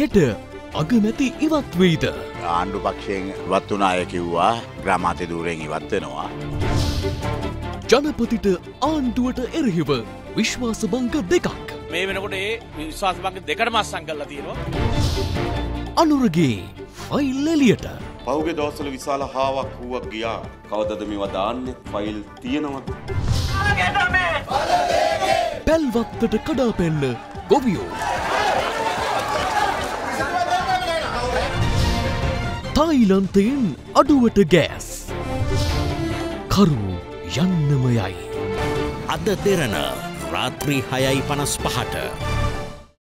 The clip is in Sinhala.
හෙට අගමැති ඉවත්වෙයිද. ආණ්ඩු පක්ෂයෙන් ඉවත් වනාය කිව්වා ග්‍රමාති දූරෙන් ඉවත්වෙනවා. ජනපතිට ආණ්ඩුවට එරහිව විශ්වාස බංග දෙකක්. මේ වෙනකොට ඒ විශ්වාසභංග දෙකට මස්සං කල්ලා තියෙනවා. අනුරගේ ෆයිල් එලියට පහුගේ දවසල විශාල හාවක් වුවක් ගියා කවදද මේවා දාන්නේ ෆයිල් තියෙනවද පැල්වත්තට කඩාපෙන්න ගොවියෝ. තායිලන්තයෙන් අඩුවට ගෑස්. කරු යන්නම යයි. අද දෙරන රාත්‍රී හයයි පනස් පහට.